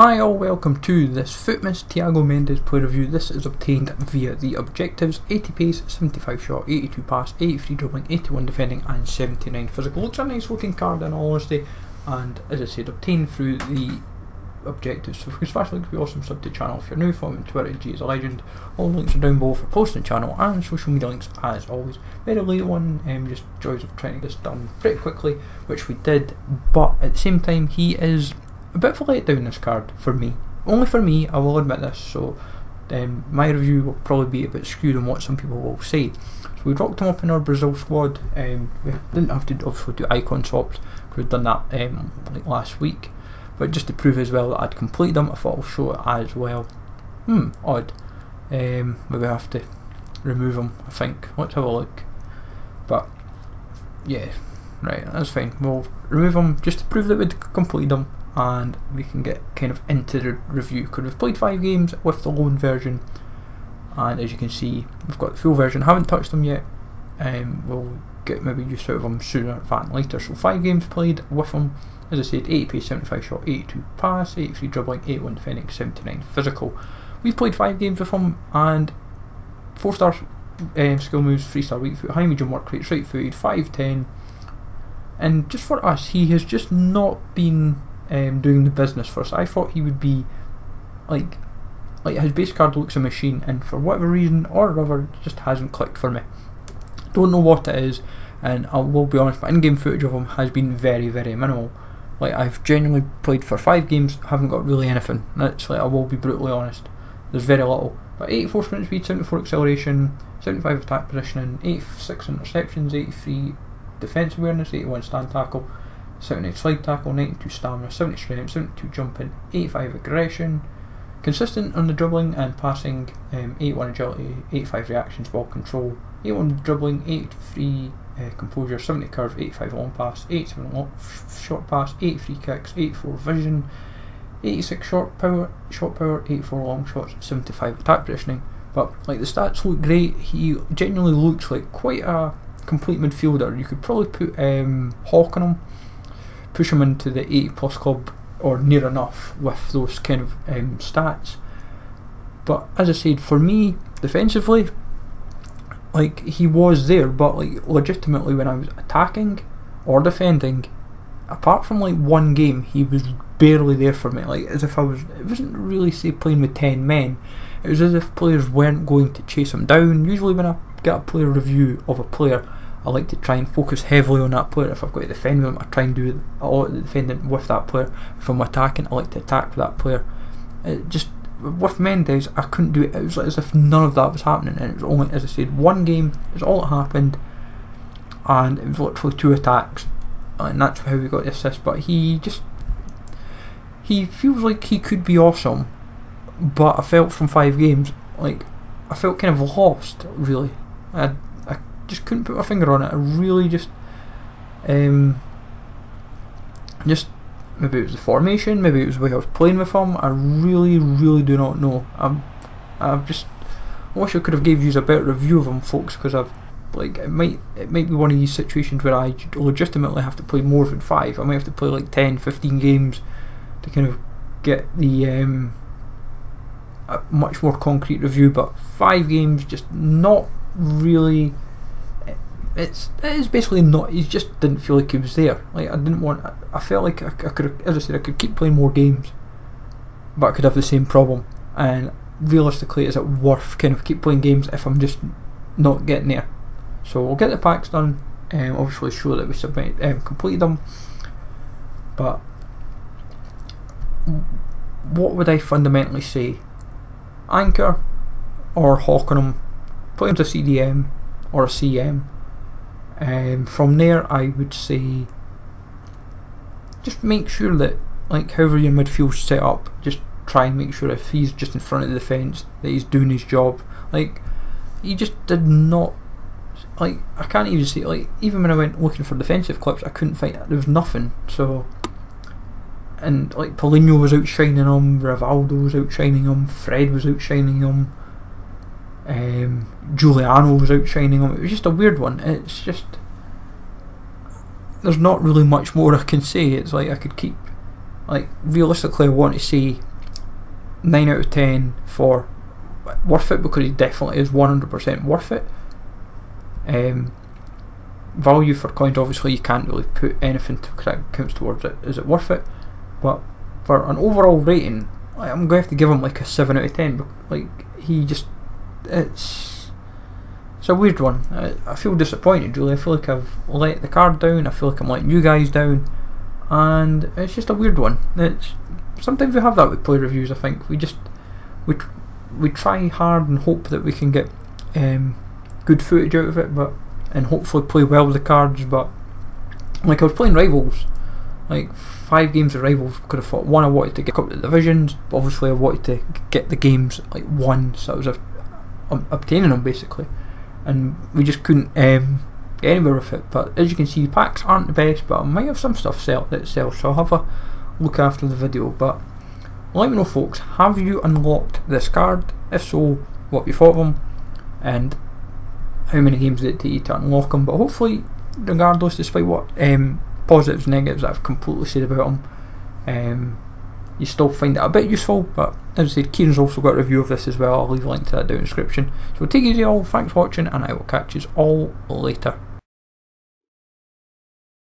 Hi all, welcome to this FUTMAS Thiago Mendes play review. This is obtained via the objectives 80 pace, 75 shot, 82 pass, 83 dribbling, 81 defending and 79 physical. Looks a nice looking card in all honesty and as I said obtained through the objectives. So if you smash links, be awesome sub to the channel. If you're new, follow me on Twitter, G is a legend. All links are down below for posting the channel and social media links as always. Very late one, um, just joys of trying to get this done pretty quickly, which we did, but at the same time he is a bit of a letdown this card for me. Only for me, I will admit this, so um, my review will probably be a bit skewed on what some people will say. So we dropped him up in our Brazil squad. Um, we didn't have to obviously do icon swaps. We've done that um, like last week, but just to prove as well that I'd completed them, I thought I'll show it as well. Hmm, odd. Um, maybe I have to remove them. I think. Let's have a look. But yeah, right, that's fine. We'll remove them just to prove that we'd completed them and we can get kind of into the review. Because we've played five games with the loan version and as you can see we've got the full version. Haven't touched them yet. Um, we'll get maybe use out of them sooner than later. So five games played with them. As I said 80 pace 75 shot 82 pass 83 dribbling 81 defending 79 physical. We've played five games with him and 4 star um, skill moves 3 star weak foot high medium work rate right footed 510 and just for us he has just not been um, doing the business for us. I thought he would be like like his base card looks a machine, and for whatever reason or other, just hasn't clicked for me. Don't know what it is, and I will be honest, my in-game footage of him has been very very minimal. Like I've genuinely played for five games, haven't got really anything. That's like I will be brutally honest. There's very little. But 84 sprint speed, 74 acceleration, 75 attack positioning, 86 interceptions, 83 defense awareness, 81 stand tackle, 78 slide tackle, 92 stamina, 70 strength, 72 jumping, 85 aggression, consistent on the dribbling and passing, um, 81 agility, 85 reactions, ball control, 81 dribbling, 83 uh, composure, 70 curve, 85 long pass, 87 long short pass, 83 kicks, 84 vision, 86 short power, short power, 84 long shots, 75 attack positioning. But like the stats look great. He genuinely looks like quite a complete midfielder. You could probably put um, Hawk on him push him into the 80 plus club or near enough with those kind of um, stats. But as I said, for me, defensively, like he was there, but like legitimately when I was attacking or defending, apart from like one game, he was barely there for me. Like as if I was, it wasn't really say playing with ten men. It was as if players weren't going to chase him down. Usually when I get a player review of a player, I like to try and focus heavily on that player. If I've got to defend with them, I try and do a lot of defending with that player. If I'm attacking, I like to attack with that player. It just with Mendes, I couldn't do it. It was like as if none of that was happening, and it was only, as I said, one game is all that happened, and it was literally two attacks, and that's how we got the assist. But he just he feels like he could be awesome, but I felt from five games like I felt kind of lost. Really, I just couldn't put my finger on it. I really just, um, just maybe it was the formation, maybe it was the way I was playing with him. I really, really do not know. I'm, I've just I wish I could have gave you a better review of him, folks, because I've like it might it might be one of these situations where I legitimately have to play more than five. I might have to play like 10, 15 games to kind of get the um, a much more concrete review. But five games, just not really it's it is basically not. He just didn't feel like he was there. Like I didn't want. I, felt like I, I could, as I said, I could keep playing more games, but I could have the same problem. And realistically, is it worth kind of keep playing games if I'm just not getting there? So we'll get the packs done. Um, obviously, show that we submit um, completed them. But what would I fundamentally say? Anchor or Hockenham, put to CDM or a CM um, from there, I would say just make sure that, like, however your midfield's set up, just try and make sure if he's just in front of the defence that he's doing his job. Like, he just did not. Like, I can't even see. like, even when I went looking for defensive clips, I couldn't find. There was nothing. So, and like, Paulinho was outshining him, Rivaldo was outshining him, Fred was outshining him. Um, Giuliano was outshining him. It was just a weird one. It's just there's not really much more I can say. It's like I could keep like realistically, I want to see 9 out of 10 for worth it because he definitely is 100% worth it. Um, value for coins, obviously, you can't really put anything to counts towards it. Is it worth it? But for an overall rating, I'm going to have to give him like a 7 out of 10. Like, he just. It's. It's a weird one. I, I feel disappointed, really. I feel like I've let the card down. I feel like I'm letting you guys down. And it's just a weird one. It's sometimes we have that with play reviews. I think we just we we try hard and hope that we can get um, good footage out of it, but and hopefully play well with the cards. But like I was playing rivals, like five games of rivals. Could have thought one I wanted to get up the divisions, but obviously I wanted to get the games like one, so I was um, obtaining them basically, and we just couldn't um, get anywhere with it. But as you can see, packs aren't the best, but I might have some stuff sell that sells, so I'll have a look after the video. But let me know, folks, have you unlocked this card? If so, what you thought of them, and how many games did it take you to unlock them? But hopefully, regardless, despite what um, positives and negatives I've completely said about them, um, you still find it a bit useful. But as I said, Kieran's also got a review of this as well. I'll leave a link to that down in the description. So take it easy all, thanks for watching, and I will catch you all later.